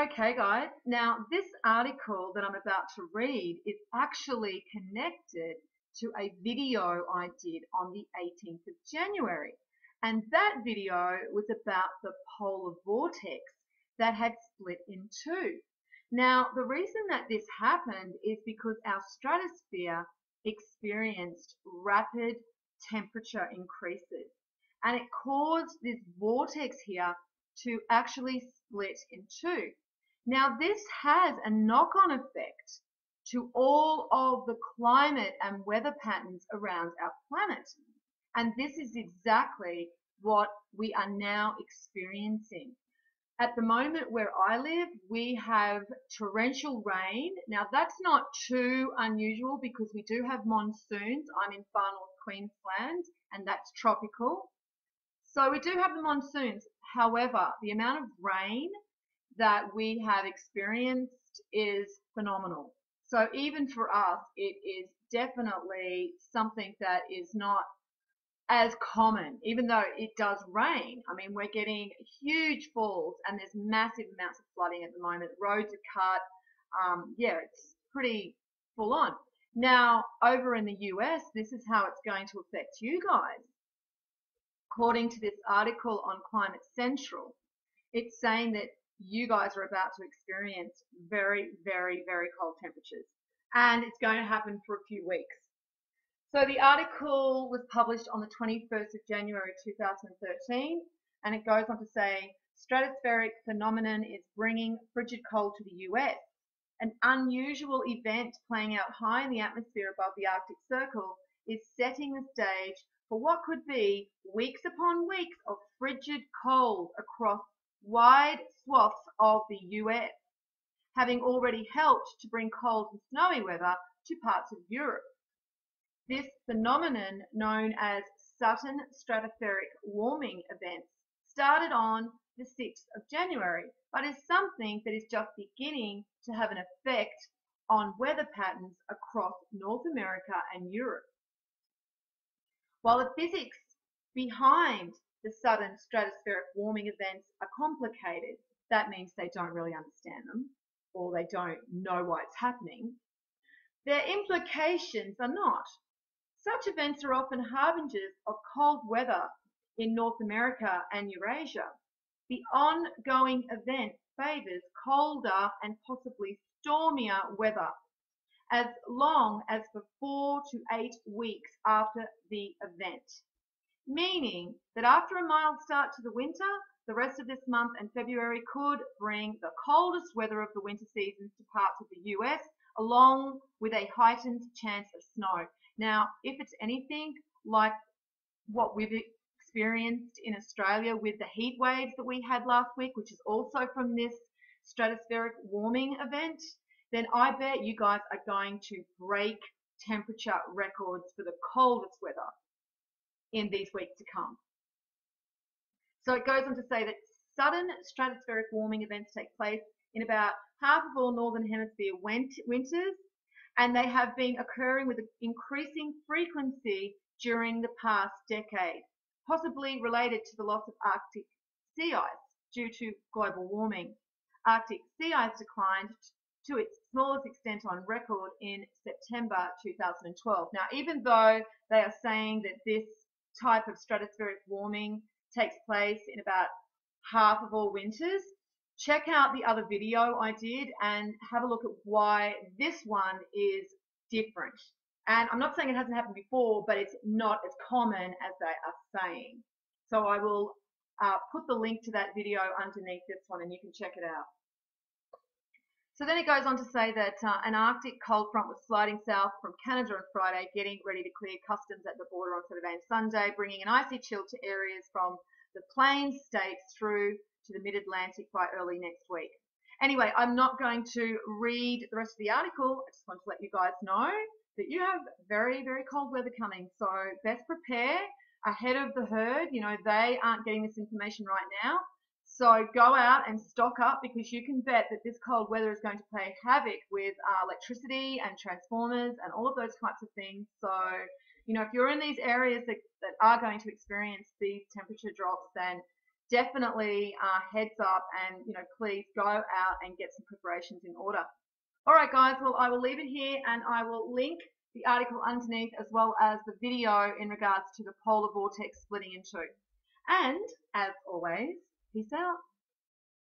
Okay, guys. Now, this article that I'm about to read is actually connected to a video I did on the 18th of January. And that video was about the polar vortex that had split in two. Now, the reason that this happened is because our stratosphere experienced rapid temperature increases. And it caused this vortex here to actually split in two. Now, this has a knock-on effect to all of the climate and weather patterns around our planet. And this is exactly what we are now experiencing. At the moment where I live, we have torrential rain. Now that's not too unusual because we do have monsoons. I'm in far north Queensland and that's tropical. So we do have the monsoons. However, the amount of rain that we have experienced is phenomenal. So even for us, it is definitely something that is not as common, even though it does rain. I mean, we're getting huge falls and there's massive amounts of flooding at the moment. Roads are cut. Um, yeah, it's pretty full on. Now, over in the US, this is how it's going to affect you guys. According to this article on Climate Central, it's saying that you guys are about to experience very, very, very cold temperatures. And it's going to happen for a few weeks. So the article was published on the 21st of January 2013, and it goes on to say, stratospheric phenomenon is bringing frigid cold to the US. An unusual event playing out high in the atmosphere above the Arctic Circle is setting the stage for what could be weeks upon weeks of frigid cold across wide swaths of the US, having already helped to bring cold and snowy weather to parts of Europe. This phenomenon, known as Sudden Stratospheric Warming events, started on the 6th of January, but is something that is just beginning to have an effect on weather patterns across North America and Europe. While the physics behind the sudden stratospheric warming events are complicated. That means they don't really understand them or they don't know why it's happening. Their implications are not. Such events are often harbingers of cold weather in North America and Eurasia. The ongoing event favours colder and possibly stormier weather as long as for four to eight weeks after the event meaning that after a mild start to the winter, the rest of this month and February could bring the coldest weather of the winter seasons to parts of the US, along with a heightened chance of snow. Now, if it's anything like what we've experienced in Australia with the heat waves that we had last week, which is also from this stratospheric warming event, then I bet you guys are going to break temperature records for the coldest weather in these weeks to come. So it goes on to say that sudden stratospheric warming events take place in about half of all northern hemisphere winters and they have been occurring with increasing frequency during the past decade, possibly related to the loss of Arctic sea ice due to global warming. Arctic sea ice declined to its smallest extent on record in September 2012. Now, even though they are saying that this type of stratospheric warming takes place in about half of all winters. Check out the other video I did and have a look at why this one is different. And I'm not saying it hasn't happened before, but it's not as common as they are saying. So I will uh, put the link to that video underneath this one and you can check it out. So then it goes on to say that uh, an Arctic cold front was sliding south from Canada on Friday, getting ready to clear customs at the border on Saturday and Sunday, bringing an icy chill to areas from the Plains states through to the mid-Atlantic by early next week. Anyway, I'm not going to read the rest of the article. I just want to let you guys know that you have very, very cold weather coming. So best prepare ahead of the herd. You know, they aren't getting this information right now. So go out and stock up because you can bet that this cold weather is going to play havoc with uh, electricity and transformers and all of those types of things. So, you know, if you're in these areas that, that are going to experience these temperature drops, then definitely uh, heads up and, you know, please go out and get some preparations in order. All right, guys, well, I will leave it here and I will link the article underneath as well as the video in regards to the polar vortex splitting in two. And as always, peace out.